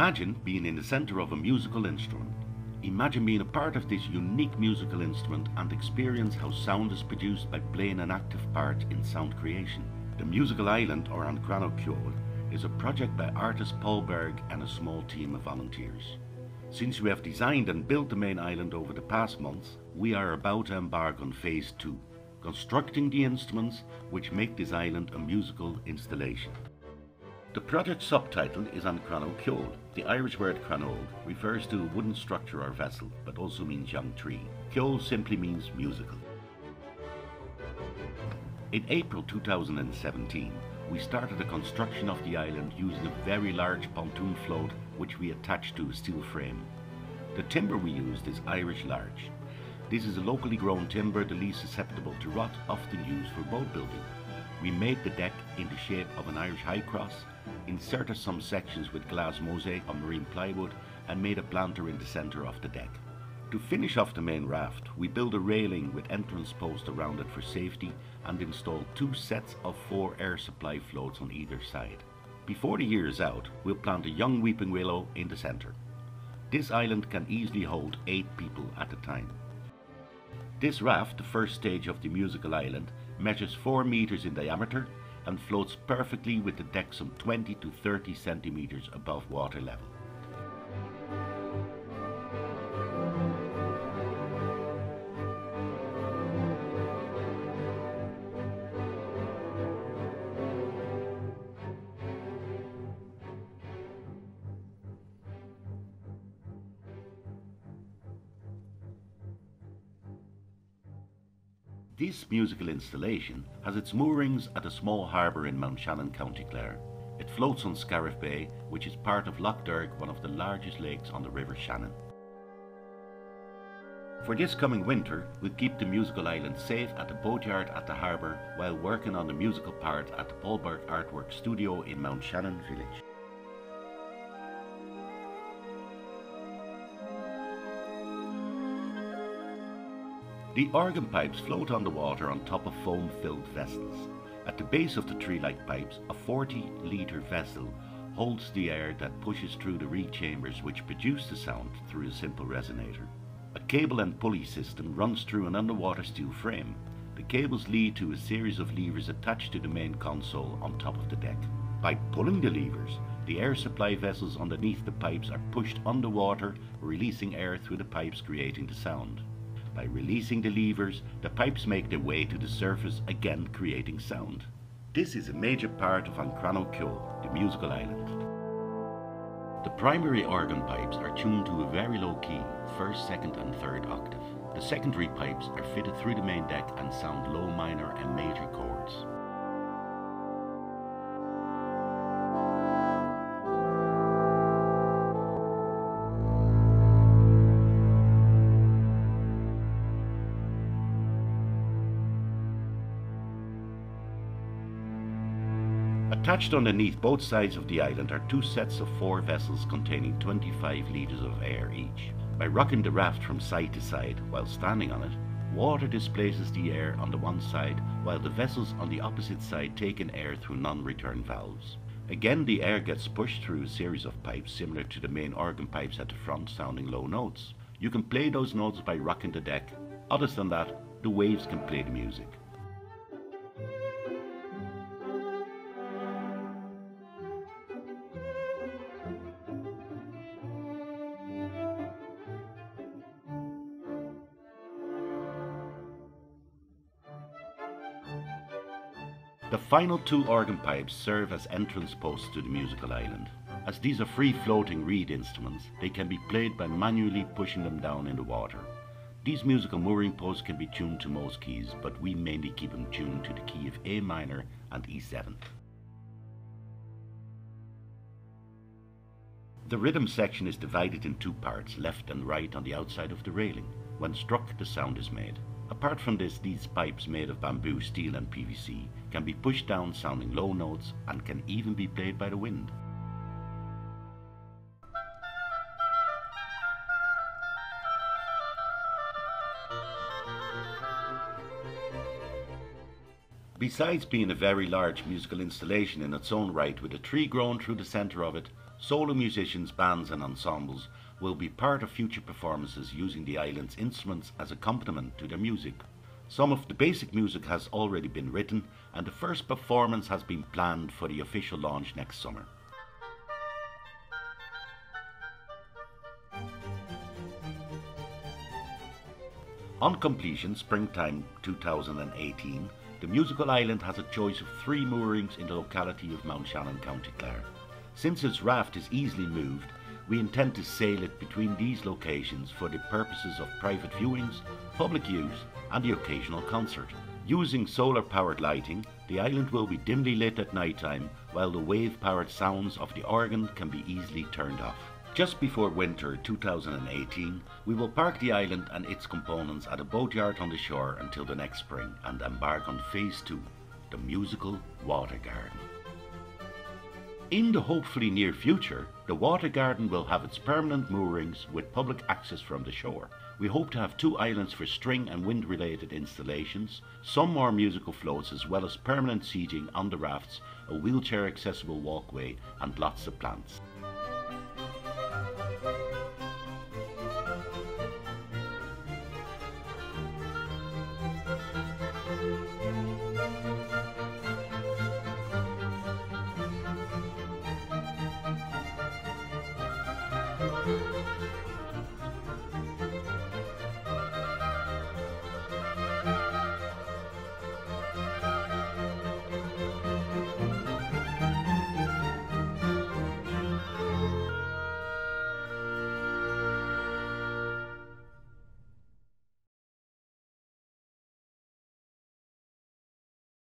Imagine being in the center of a musical instrument. Imagine being a part of this unique musical instrument and experience how sound is produced by playing an active part in sound creation. The Musical Island, or An Crannog Ceoil, is a project by artist Paul Berg and a small team of volunteers. Since we have designed and built the main island over the past months, we are about to embark on phase two, constructing the instruments which make this island a musical installation. The project subtitle is An Crannog Ceoil. The Irish word crannog refers to a wooden structure or vessel, but also means young tree. Ceol simply means musical. In April 2017, we started the construction of the island using a very large pontoon float which we attached to a steel frame. The timber we used is Irish larch. This is a locally grown timber, the least susceptible to rot, often used for boat building. We made the deck in the shape of an Irish high cross, inserted some sections with glass mosaic on marine plywood, and made a planter in the centre of the deck. To finish off the main raft, we built a railing with entrance posts around it for safety and installed two sets of four air supply floats on either side. Before the year is out, we'll plant a young weeping willow in the centre. This island can easily hold eight people at a time. This raft, the first stage of the musical island, measures 4 meters in diameter and floats perfectly with the deck some 20 to 30 centimeters above water level. This musical installation has its moorings at a small harbour in Mountshannon, County Clare. It floats on Scariff Bay, which is part of Lough Derg, one of the largest lakes on the River Shannon. For this coming winter, we'll keep the musical island safe at the boatyard at the harbour while working on the musical part at the Berg Artwork Studio in Mountshannon Village. The organ pipes float on the water on top of foam-filled vessels. At the base of the tree-like pipes, a 40-litre vessel holds the air that pushes through the reed chambers which produce the sound through a simple resonator. A cable and pulley system runs through an underwater steel frame. The cables lead to a series of levers attached to the main console on top of the deck. By pulling the levers, the air supply vessels underneath the pipes are pushed underwater, releasing air through the pipes creating the sound. By releasing the levers, the pipes make their way to the surface, again creating sound. This is a major part of An Crannog Ceoil, the musical island. The primary organ pipes are tuned to a very low key, first, second and third octave. The secondary pipes are fitted through the main deck and sound low minor and major chords. Attached underneath both sides of the island are two sets of four vessels containing 25 litres of air each. By rocking the raft from side to side while standing on it, water displaces the air on the one side while the vessels on the opposite side take in air through non-return valves. Again the air gets pushed through a series of pipes similar to the main organ pipes at the front sounding low notes. You can play those notes by rocking the deck. Other than that, the waves can play the music. The final two organ pipes serve as entrance posts to the musical island. As these are free floating reed instruments, they can be played by manually pushing them down in the water. These musical mooring posts can be tuned to most keys, but we mainly keep them tuned to the key of A minor and E7. The rhythm section is divided in two parts, left and right on the outside of the railing. When struck, the sound is made. Apart from this, these pipes made of bamboo, steel and PVC can be pushed down sounding low notes and can even be played by the wind. Besides being a very large musical installation in its own right with a tree grown through the centre of it, Solo musicians, bands and ensembles will be part of future performances using the island's instruments as accompaniment to their music. Some of the basic music has already been written and the first performance has been planned for the official launch next summer. On completion, springtime 2018, the musical island has a choice of three moorings in the locality of Mountshannon, County Clare. Since its raft is easily moved, we intend to sail it between these locations for the purposes of private viewings, public use and the occasional concert. Using solar powered lighting, the island will be dimly lit at night time while the wave powered sounds of the organ can be easily turned off. Just before winter 2018, we will park the island and its components at a boatyard on the shore until the next spring and embark on phase 2, the musical water garden. In the hopefully near future, the water garden will have its permanent moorings with public access from the shore. We hope to have two islands for string and wind related installations, some more musical floats as well as permanent seating on the rafts, a wheelchair accessible walkway and lots of plants.